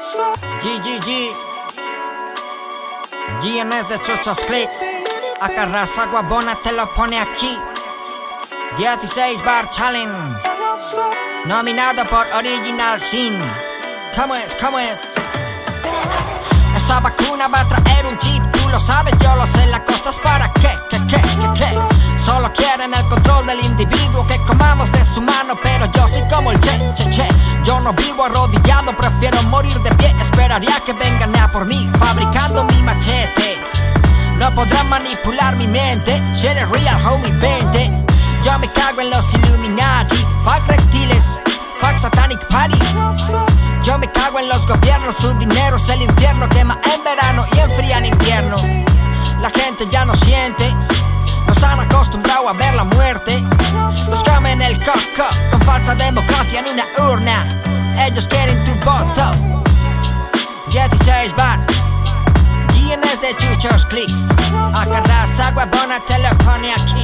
GGG GNS de Chuchos Click Acarras agua bona te lo pone aquí 16 Bar Challenge Nominado por Original Sin ¿Cómo es? ¿Cómo es? Esa vacuna va a traer un chip, tú lo sabes, yo lo sé, la cosa es para qué, qué, qué, qué, qué. Solo quieren el control del individuo que comamos de su mano, pero yo soy como el che, che, che. Yo no vivo prefiero morir de pie, esperaría que vengan a por mí, fabricando mi machete. No podrán manipular mi mente, shit is real, homie, 20. Yo me cago en los Illuminati, fuck reptiles, fuck satanic party. Yo me cago en los gobiernos, su dinero es el infierno, quema en verano y enfría en invierno. La gente ya no siente, nos han acostumbrado a ver la muerte. Nos comen el coco con falsa democracia en una urna. Ellos quieren tu voto. 16 bar, GNS de Chuchos Click. Acarras agua bona te lo pone aquí.